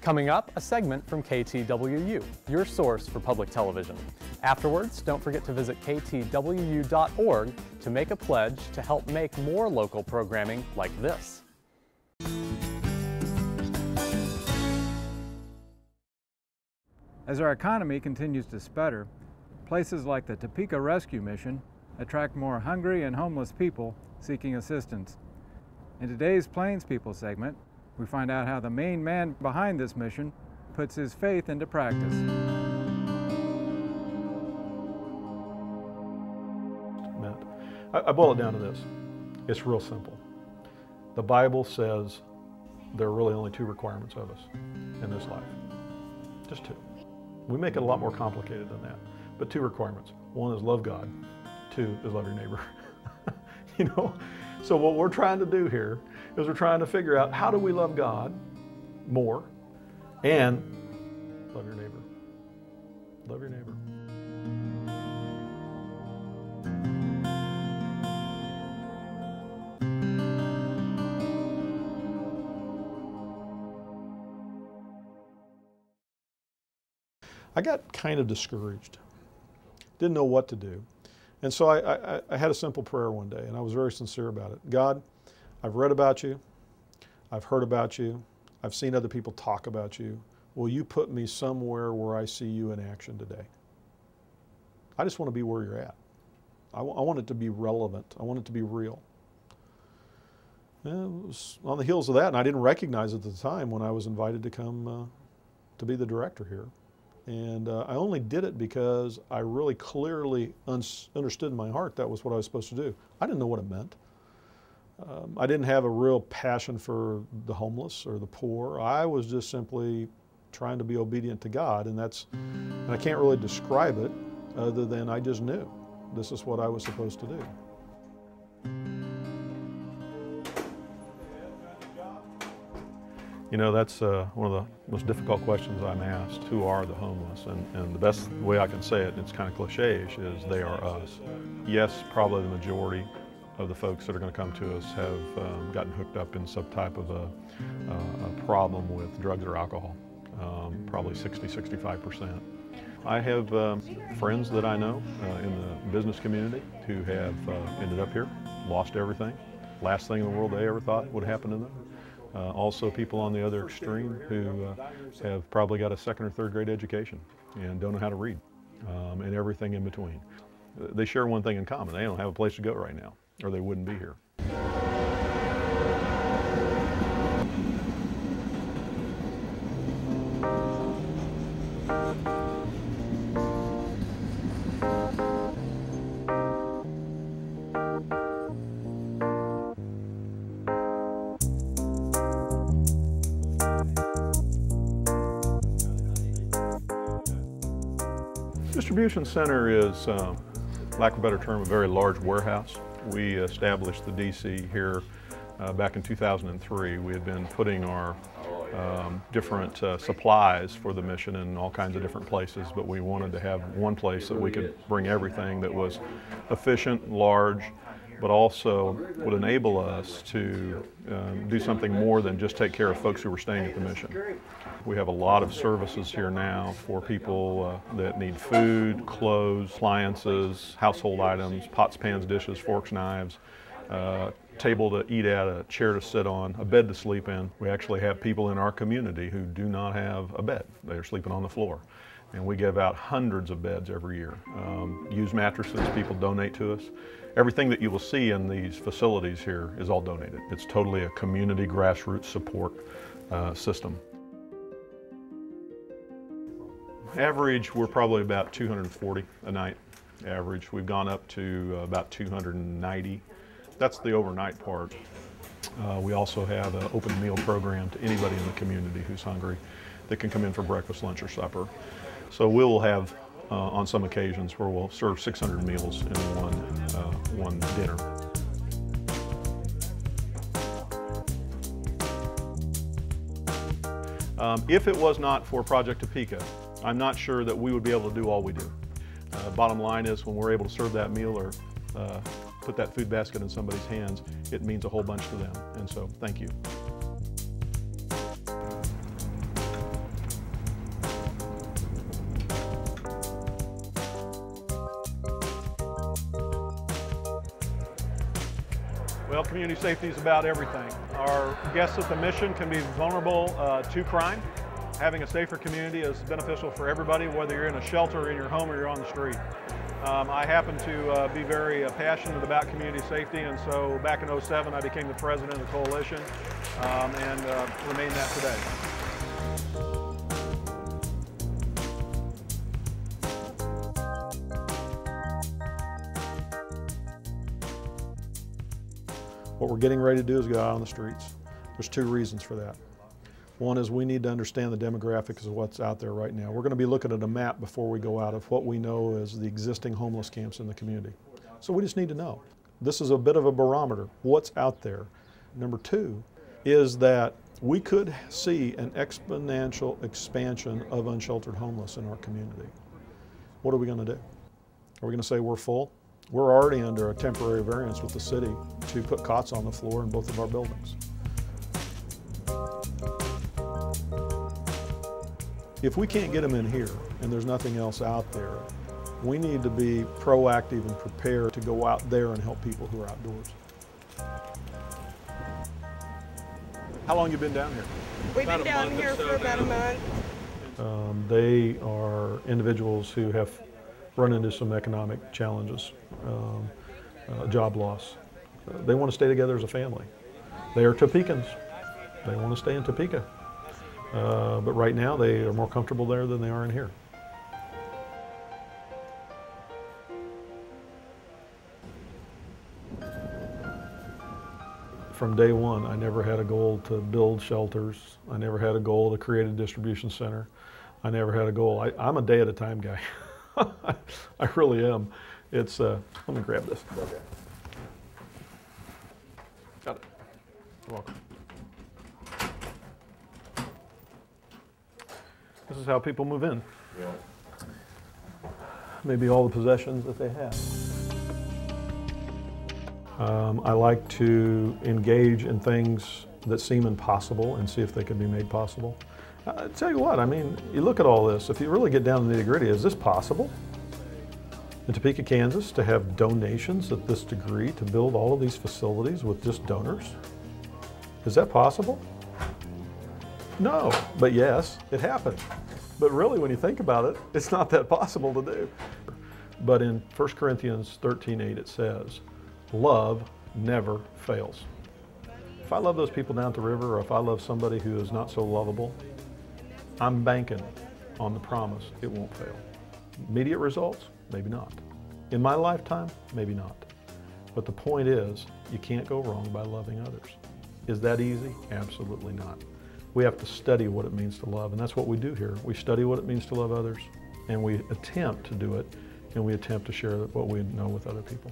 Coming up, a segment from KTWU, your source for public television. Afterwards, don't forget to visit ktwu.org to make a pledge to help make more local programming like this. As our economy continues to sputter, places like the Topeka Rescue Mission attract more hungry and homeless people seeking assistance. In today's Plains People segment, we find out how the main man behind this mission puts his faith into practice. I, I boil it down to this. It's real simple. The Bible says there are really only two requirements of us in this life. Just two. We make it a lot more complicated than that. But two requirements. One is love God. Two is love your neighbor. you know? So what we're trying to do here is we're trying to figure out how do we love God more and love your neighbor. Love your neighbor. I got kind of discouraged. Didn't know what to do. And so I, I, I, had a simple prayer one day, and I was very sincere about it. God, I've read about you, I've heard about you, I've seen other people talk about you. Will you put me somewhere where I see you in action today? I just want to be where you're at. I, want it to be relevant, I want it to be real. And it was on the heels of that, and I didn't recognize it at the time when I was invited to come uh, to be the director here. And uh, I only did it because I really clearly un- understood in my heart that was what I was supposed to do. I didn't know what it meant. Um, I didn't have a real passion for the homeless or the poor. I was just simply trying to be obedient to God, and that's, and I can't really describe it other than I just knew this is what I was supposed to do. You know, that's uh, one of the most difficult questions I'm asked. Who are the homeless? And, and the best way I can say it, it's kind of cliche-ish, is they are us. Yes, probably the majority of the folks that are going to come to us have um, gotten hooked up in some type of a, uh, a problem with drugs or alcohol, um, probably 60, 65%. I have um, friends that I know uh, in the business community who have uh, ended up here, lost everything. Last thing in the world they ever thought would happen to them. Uh, also people on the other extreme who uh, have probably got a second or third grade education and don't know how to read um, and everything in between. They share one thing in common. They don't have a place to go right now or they wouldn't be here. Distribution center is, uh, lack of a better term, a very large warehouse. We established the DC here uh, back in 2003. We had been putting our um, different uh, supplies for the mission in all kinds of different places, but we wanted to have one place that we could bring everything that was efficient, large, but also would enable us to um, do something more than just take care of folks who were staying at the mission. We have a lot of services here now for people uh, that need food, clothes, appliances, household items, pots, pans, dishes, forks, knives, uh, table to eat at, a chair to sit on, a bed to sleep in. We actually have people in our community who do not have a bed. They're sleeping on the floor. And we give out hundreds of beds every year. Um, used mattresses people donate to us. Everything that you will see in these facilities here is all donated. It's totally a community grassroots support uh, system. Average, we're probably about 240 a night average. We've gone up to uh, about 290. That's the overnight part. Uh, we also have an open meal program to anybody in the community who's hungry that can come in for breakfast, lunch, or supper. So we'll have, uh, on some occasions, where we'll serve 600 meals in one, uh, one dinner. Um, if it was not for Project Topeka, I'm not sure that we would be able to do all we do. Uh, bottom line is when we're able to serve that meal or uh, put that food basket in somebody's hands, it means a whole bunch to them. And so, thank you. Well, community safety is about everything. Our guests at the mission can be vulnerable uh, to crime. Having a safer community is beneficial for everybody, whether you're in a shelter, in your home, or you're on the street. Um, I happen to uh, be very uh, passionate about community safety, and so back in 07, I became the president of the coalition um, and uh, remain that today. What we're getting ready to do is go out on the streets. There's two reasons for that. One is we need to understand the demographics of what's out there right now. We're going to be looking at a map before we go out of what we know as the existing homeless camps in the community. So we just need to know. This is a bit of a barometer. What's out there? Number two is that we could see an exponential expansion of unsheltered homeless in our community. What are we going to do? Are we going to say we're full? We're already under a temporary variance with the city to put cots on the floor in both of our buildings. If we can't get them in here and there's nothing else out there, we need to be proactive and prepared to go out there and help people who are outdoors. How long you been down here? We've been down here for about a month. Um, they are individuals who have run into some economic challenges, um, uh, job loss. Uh, they want to stay together as a family. They are Topekans. They want to stay in Topeka. Uh, but right now they are more comfortable there than they are in here. From day one, I never had a goal to build shelters. I never had a goal to create a distribution center. I never had a goal. I, I'm a day at a time guy. I really am. It's, uh, let me grab this. Okay. Got it. You're welcome. This is how people move in. Yeah. Maybe all the possessions that they have. Um, I like to engage in things that seem impossible and see if they can be made possible. I tell you what, I mean, you look at all this, if you really get down to the nitty gritty, is this possible? In Topeka, Kansas, to have donations at this degree to build all of these facilities with just donors? Is that possible? No, but yes, it happened. But really, when you think about it, it's not that possible to do. But in 1 Corinthians 13 8, it says, Love never fails. If I love those people down at the river, or if I love somebody who is not so lovable, I'm banking on the promise it won't fail. Immediate results? Maybe not. In my lifetime? Maybe not. But the point is, you can't go wrong by loving others. Is that easy? Absolutely not. We have to study what it means to love, and that's what we do here. We study what it means to love others, and we attempt to do it, and we attempt to share what we know with other people.